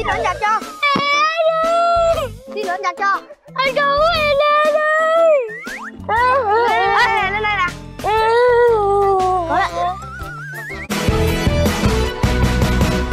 tí nữa anh giặt cho. Tí nữa anh giặt cho. Anh cứu em lên lên đây lên đây nè.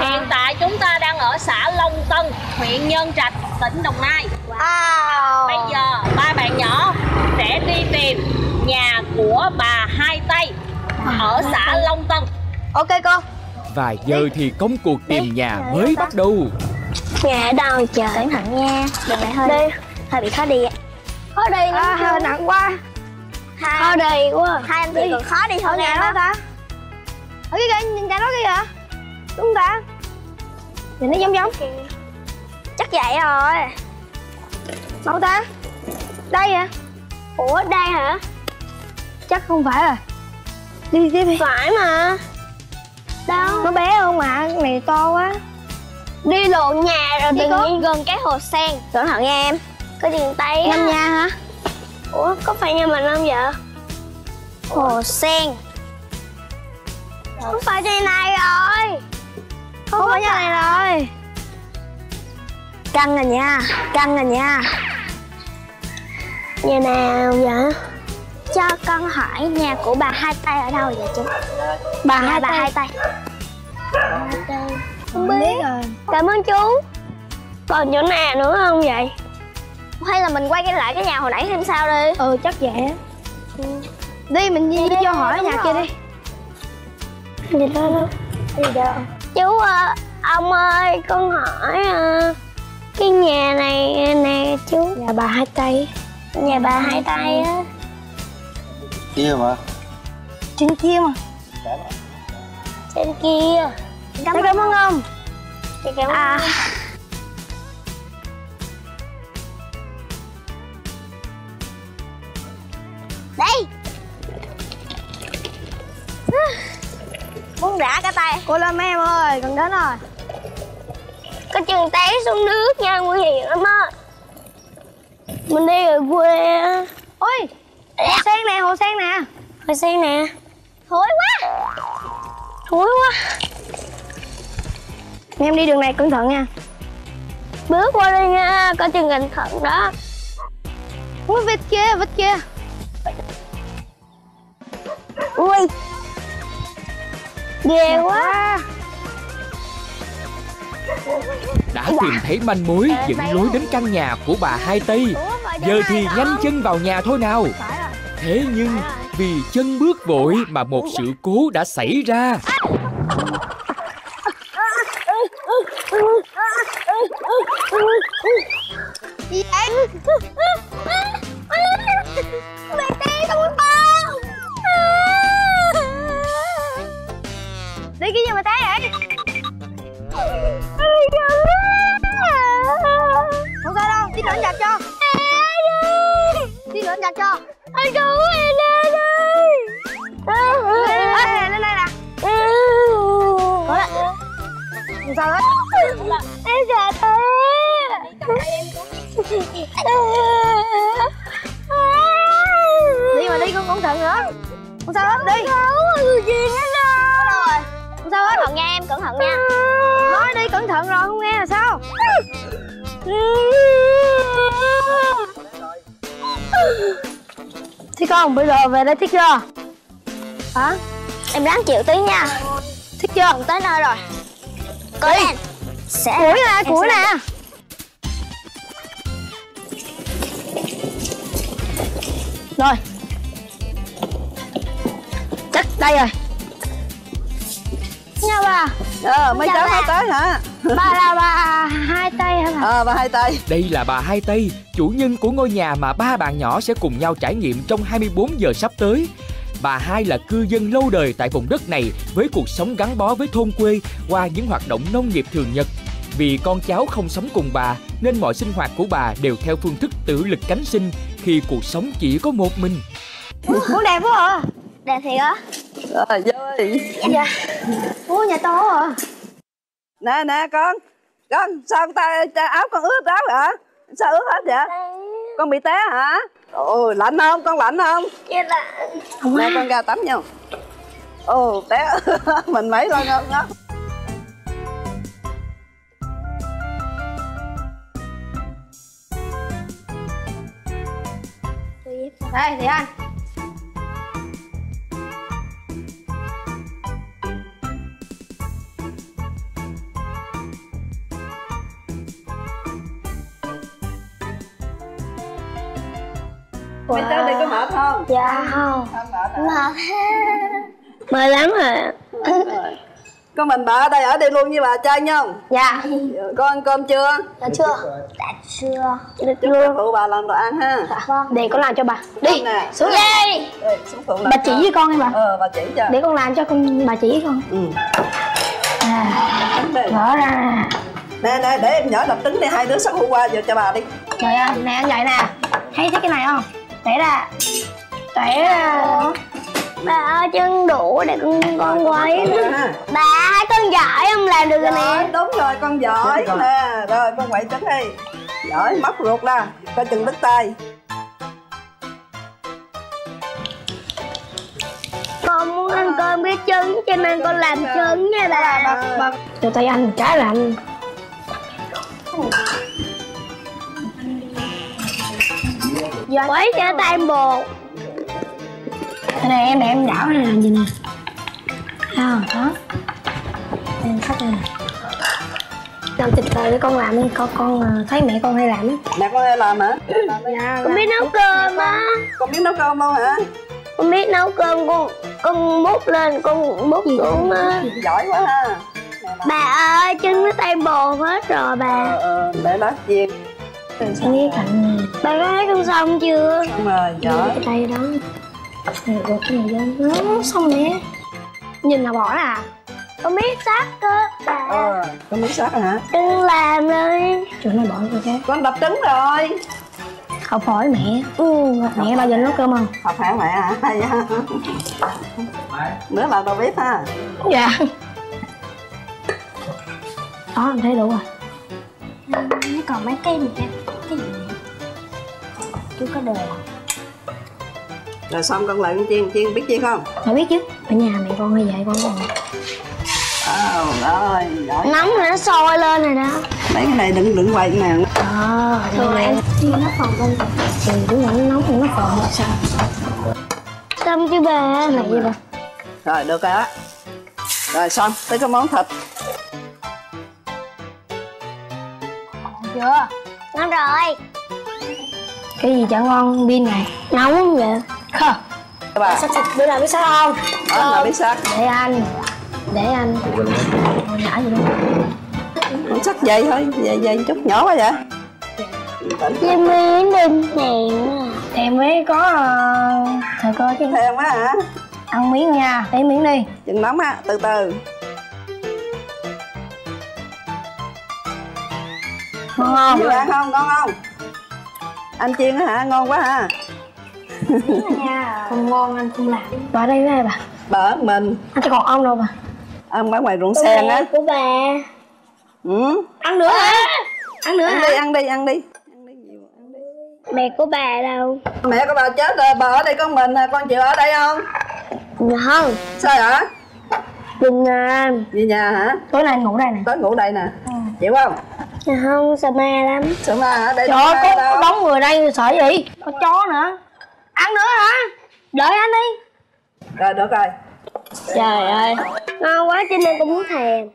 Hiện tại chúng ta đang ở xã Long Tân, huyện Nhân Trạch, tỉnh Đồng Nai. wow. Bây giờ ba bạn nhỏ sẽ đi tìm nhà của bà Hai Tây ở xã Long Tân. ok cô. Và giờ thì công cuộc tìm nhà mới bắt đầu Nhà ở đâu trời. Cẩn thận nha. Đừng lại hơi. Đi. Hơi bị khó đi ạ. Khó đi lắm à, hơi nặng quá. Khó đi quá. Hai anh chị còn khó đi hơn nhà đó ta. Ở cái kìa nhìn nhà đó kìa. Đúng ta. Nhìn nó giống giống. Chắc vậy rồi. Đâu ta. Đây à. Ủa đây hả? Chắc không phải à. Đi tiếp đi. Phải mà. Đâu? nó bé không mà cái này to quá Đi lộn nhà rồi Đi tự nhiên. gần cái hồ sen. Cẩn thận nha em. Có điện tay năm nhà hả? Ủa có phải nhà mình không vậy? Hồ sen. Không phải trên này rồi. Không phải nhà này rồi. Căng rồi nha Căng rồi nha. Nhà nào vậy? Cho con hỏi nhà của bà hai tay ở đâu vậy chú? Bà hai bà hai tay không biết rồi. Cảm ơn chú. Còn chỗ nào nữa không vậy? Hay là mình quay cái lại cái nhà hồi nãy xem sao đi? Ừ chắc vậy á. Đi mình đi, đi vô hỏi nhà rồi. kia đi. Gì đó đó. Gì đó Chú ờ, ông ơi con hỏi ờ, Cái nhà này nè chú. Nhà bà hai tay. Nhà bà hai tay á. Kia mà. Trên kia mà. Trên kia Cảm cảm ơn ông. Chị cảm ơn à. Đây. Muốn rã cả tay. Cô lâm em ơi gần đến rồi. Có chừng té xuống nước nha nguy hiểm lắm á. Mình đi ở quê ôi hồ sen nè hồ sen nè. Hồi sen nè. Thối quá. Thối quá em đi đường này cẩn thận nha. Bước qua đây nha Có chừng cẩn thận đó. Ui vịt kia vịt kia. Ui. Ghê quá. Đã tìm thấy manh mối dẫn lối đến căn nhà của bà Hai Tây. Giờ thì nhanh chân vào nhà thôi nào. Thế nhưng vì chân bước vội mà một sự cố đã xảy ra giặt cho Anh cứu em lên đây lên đây lên đây nè. Không sao hết Em sợ thế đi mà đi con cẩn thận nữa không sao hết đi. Không, gì hết rồi. Không sao hết. Thận nha em, cẩn thận nha. Nói đi cẩn thận rồi không nghe là sao thích không bây giờ về đây thích chưa? Hả? Em ráng chịu tí nha. Thích chưa? Tới nơi rồi. Cố lên. Sẽ củi nè sẽ- nè. rồi. Chắc đây rồi nha bà Ờ, mấy cháu mới tới hả? bà là bà hai tay hả bà Ờ, bà hai tay Đây là bà Hai Tây, chủ nhân của ngôi nhà mà ba bạn nhỏ sẽ cùng nhau trải nghiệm trong 24 giờ sắp tới. Bà Hai là cư dân lâu đời tại vùng đất này với cuộc sống gắn bó với thôn quê qua những hoạt động nông nghiệp thường nhật. Vì con cháu không sống cùng bà nên mọi sinh hoạt của bà đều theo phương thức tự lực cánh sinh khi cuộc sống chỉ có một mình. Ủa đẹp quá à Đẹp thiệt á rồi vô đi. Dạ, dạ ủa nhà to à. Nè nè con. Con sao ta, ta áo con ướt áo hả? Sao ướt hết vậy? Dạ. Con bị té hả? Ồ lạnh không? Con lạnh không? Dạ lạnh. Nè con ra tắm nhau ồ té. Mình mấy lần ngon đó đây thì anh. Mệt không? Dạ. Không. Không mệt. Hả? Mời lắm rồi Rồi. Có mình bà ở đây ở đây luôn với bà trai nha dạ. Con ăn cơm chưa? dạ chưa. Chưa. Được Chúc luôn phụ bà làm đồ ăn ha. Vâng. Để con làm cho bà. Đi Con nè xuống đây. Ê, xuống phụ làm bà chỉ cho. với con đi bà. Ờ bà chỉ cho. Để con làm cho con bà chỉ với con. Ừ. À mở ra. Nè Nè nè để em nhỏ đập trứng đi. Hai đứa sắc hôm qua giờ cho bà đi. Trời ơi nè anh vậy nè. Thấy thích cái này không để ra. Để ra Bà ơi chân đủ để con con quay. Bà hai con giỏi không làm được rồi Rồi, nè. đúng rồi con giỏi nè. Rồi con quậy trứng đi. Giỏi móc ruột ra. Coi chừng đứt tay. Con muốn ăn cơm với trứng cho nên con làm trứng nha bà. Cho tay anh cái là anh Quấy cho tay bột Đây này em để em đảo này làm gì nè? À, đó em cắt này làm thịt cờ để con làm đi. Con con ờ, thấy mẹ con hay làm á. Nè con hay làm hả? dạ Con biết nấu cơm á. Con biết nấu cơm không hả? Con biết nấu cơm con con múc lên con múc xuống á. Giỏi quá ha. Bà ơi trứng nó tay bột hết rồi bà. Ờ, ờ, để đó chiên. Sang cái cạnh này Bà có thấy con xong chưa? Xong rồi, giỏi cái tay đó. Này gột cái này vô nó xong nè. Nhìn là bỏ à? Con biết sắc cơ. Bà Ờ, con biết sắc hả? Đừng làm đi chỗ này bỏ vô cái Con đập trứng rồi. Học hỏi mẹ. Ừ mẹ bao giờ nấu cơm không? Học hả mẹ hả? Hay ha Nữa là đầu bếp ha. Dạ. Đó em thấy đủ rồi. Nó còn mấy cây nữa Cái gì Chú có đồ. Rồi xong con lại con chiên, chiên biết chiên không? mẹ biết chứ. Ở nhà mẹ con hay dạy con rồi Ờ, rồi, giỏi. Nóng rồi nó sôi lên rồi đó. Mấy cái này đừng đừng quay nè. Ờ Rồi em chiên nó còn bên thì đúng rồi nó nóng thì nó còn sao? Xong chứ bà cái này gì bà Rồi, được rồi đó. Rồi xong, tới cái món thịt. Chưa? Ngon rồi cái gì chả ngon pin này. Nóng không vậy Các bà, sắc thịt bữa nào biết sao không? Đó là biết sắc để anh. Để anh. Thôi nhả gì đâu sắc dày thôi, dày dày chút nhỏ quá vậy. Chị miếng đừng thèm em mới có ờ, thời cơ chứ. Thèm quá hả? ăn miếng nha. Lấy miếng đi. Chừng nóng á, từ từ. Ngon không? Ăn không, ngon không? Anh chiên á hả, ngon quá hả? không ngon anh không làm. Bà đây với ai bà? Bà ở mình, anh còn ông đâu bà? Ăn ở ngoài ruộng sen á. Của bà. Ừ, ăn nữa hả? Ăn nữa ăn hả? đi, ăn đi, ăn đi. Mẹ của bà đâu? Mẹ của bà chết rồi, bà ở đây con mình, à, con chịu ở đây không? Dạ không. Sao hả? Đừng làm Về nhà hả? tối nay anh ngủ đây nè. Tới ngủ đây nè. Chịu không? Dạ không sợ ma lắm. Sợ ma ở đây trời có, có đóng người đây sợ gì? Có chó nữa. Ăn nữa hả? Đợi anh đi. Rồi, được rồi. Trời ơi. Ngon quá cho nên con muốn thèm.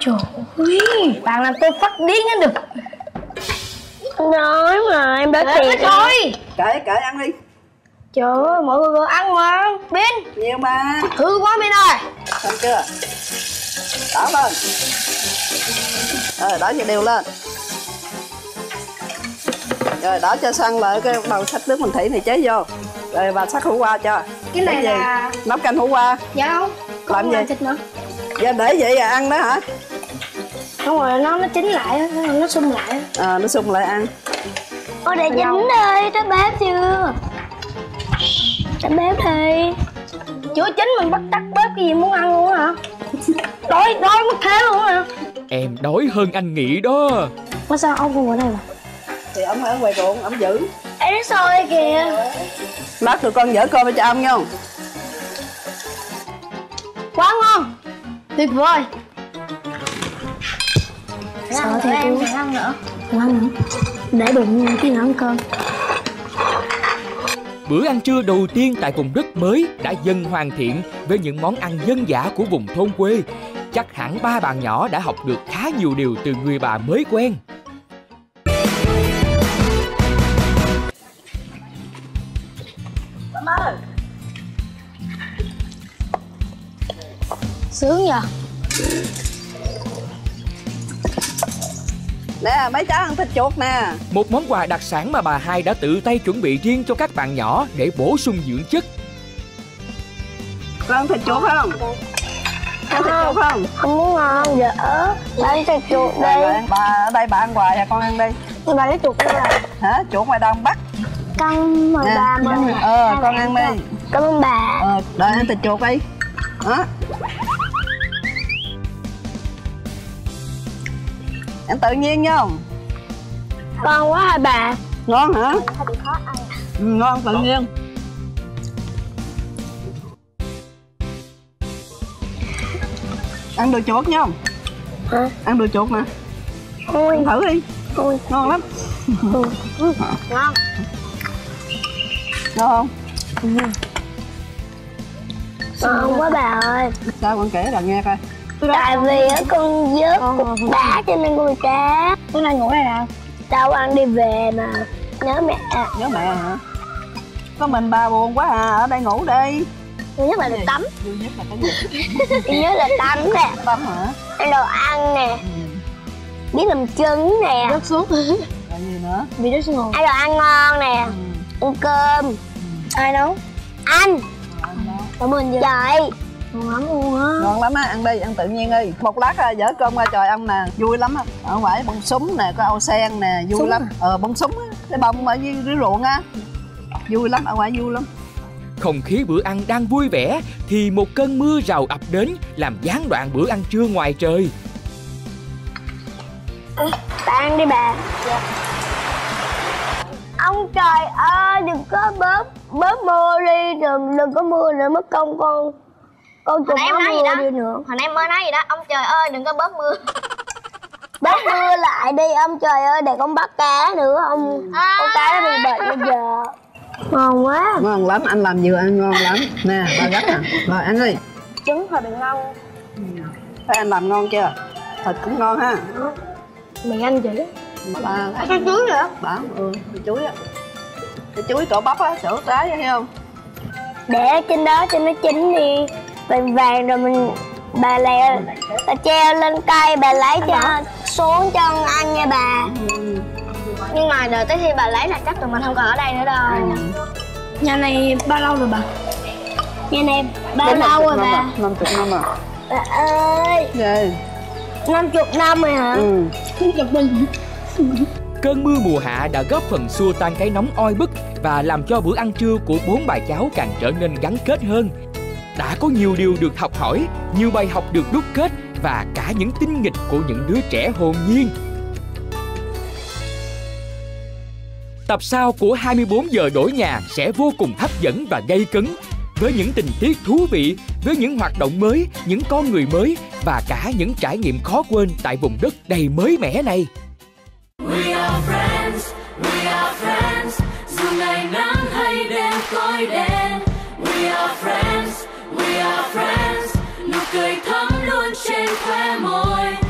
Trời ơi bạn làm tôi phát điên hết được. Nói mà em đã tiền coi. Kệ, kệ ăn đi. Trời ơi mọi người ăn mà. Bin Nhiều mà. Hư quá bin ơi. Xong chưa? Đảo lên. Rồi, đảo cho đều lên. Rồi, đảo cho săn lại cái đầu sách nước mình thủy này chế vô. Rồi bà sắc hủ qua cho. Cái này gì? là Nấu canh hủ qua. Dạ không. Làm gì? thịt nữa. Giờ để vậy à ăn đó hả? không rồi nó nó chín lại á, nó nó sung lại. Ờ, nó sung lại ăn. Ô để chín đi Tắt bếp chưa? Tắt bếp đi chưa chín mình bắt tắt bếp cái gì muốn ăn luôn hả? Đói đói mất thế luôn á hả? Em đói hơn anh nghĩ đó. Mà sao ông không ở đây mà? Thì ông ở ngoài ruộng, ông giữ. Ê nó sôi kìa. Lát tụi con dở cơm cho ông nha quá ngon. Tuyệt vời. Sợ thì em ăn nữa. Không ăn nữa để bụng cái ăn cơm Bữa ăn trưa đầu tiên tại vùng đất mới đã dần hoàn thiện với những món ăn dân dã của vùng thôn quê. Chắc hẳn ba bạn nhỏ đã học được khá nhiều điều từ người bà mới quen. sướng nhờ Nè mấy cháu ăn thịt chuột nè. Một món quà đặc sản mà bà hai đã tự tay chuẩn bị riêng cho các bạn nhỏ để bổ sung dưỡng chất. Con ăn thịt chuột không? Ăn thịt chuột không? không muốn ngon dở bán thịt chuột đi. bà ở đây bà ăn hoài à con ăn đi. Nhưng mà lấy chuột đây là Hả? Chuột ngoài đông bắt con mời bà mời Ờ con ăn đi. Cảm ơn bà. Ờ đợi ăn thịt chuột đi. Đó Ăn tự nhiên nha. Ngon quá hả bà? Ngon hả? Ừ, ngon tự nhiên. Ăn đồ chuột nha. Hả? Ăn đồ chuột nè. Ôi, Ăn thử đi. Ôi, Ngon lắm. Ngon. Ngon không? ngon quá bà ơi. Sao con kể là nghe coi tại vì á con vớt cục đá cho nên con bị cá bữa nay ngủ đây nào đâu ăn đi về mà. Nhớ mẹ. Nhớ mẹ hả? Có mình bà buồn quá à, ở đây ngủ đi. Thứ nhất là được tắm. Vui nhất là cái gì? Nhất là tắm nè. Tâm hả? Đồ ăn nè. Ừ. Biết làm trứng nè. Rớt xuống. Là gì nữa? vì rớt xuống Ăn đồ ăn ngon nè. Ừ. Ăn cơm. Ai nấu? Anh. Cảm ơn chị. Trời ngon lắm luôn á. Ngon lắm á ăn đi ăn tự nhiên đi. Một lát à, dở cơm ra trời ăn nè. Vui lắm á. Ở ngoài bông súng nè có âu sen nè vui Súng lắm. à? ờ bông súng á. Cái bông ở dưới, dưới ruộng á. Vui lắm ở ngoài vui lắm. Không khí bữa ăn đang vui vẻ thì một cơn mưa rào ập đến làm gián đoạn bữa ăn trưa ngoài trời. Bà ăn đi bà. Ông trời ơi đừng có bớt bớt mưa đi đừng, đừng có mưa nữa mất công con con nãy em nó nói gì đó? đi nữa. Hồi nãy em mới nói gì đó? Ông trời ơi đừng có bớt mưa. Bớt mưa lại đi ông trời ơi để con bắt cá nữa. Không À. con cá nó bị bệnh bây giờ. Ngon quá. Ngon lắm anh làm vừa ăn ngon lắm. Nè bà gấp nè. Rồi ăn đi trứng hơi bị ngon thấy anh làm ngon chưa? Thịt cũng ngon ha. Mì anh chị bà cái chuối nữa. Bà ừ cái chuối á. Cái chuối chỗ bắp á chỗ trái thấy không? Để trên đó cho nó chín đi vàng vàng rồi mình bà lẹ bà treo lên cây bà lấy cho xuống cho ăn nha bà. Nhưng mà đợi tới khi bà lấy là chắc tụi mình không còn ở đây nữa đâu. Nhà này bao lâu rồi bà? Nha nè bao lâu rồi bà. năm chục năm à bà ơi. Ghê năm chục năm rồi hả? Ừ. Cơn mưa mùa hạ đã góp phần xua tan cái nóng oi bức và làm cho bữa ăn trưa của bốn bà cháu càng trở nên gắn kết hơn. Đã có nhiều điều được học hỏi, nhiều bài học được đúc kết và cả những tinh nghịch của những đứa trẻ hồn nhiên. Tập sau của 24 giờ đổi nhà sẽ vô cùng hấp dẫn và gây cấn với những tình tiết thú vị, với những hoạt động mới, những con người mới và cả những trải nghiệm khó quên tại vùng đất đầy mới mẻ này. We are friends, we are friends, dù ngày nắng hay đêm tối đen. fue.